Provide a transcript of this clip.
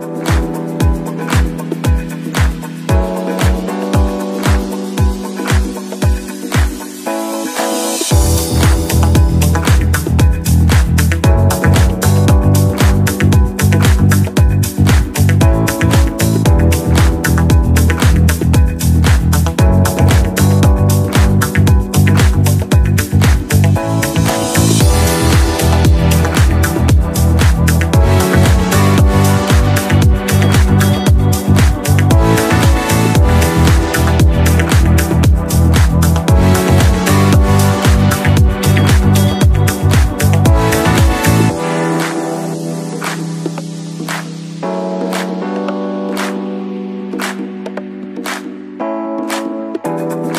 Bye.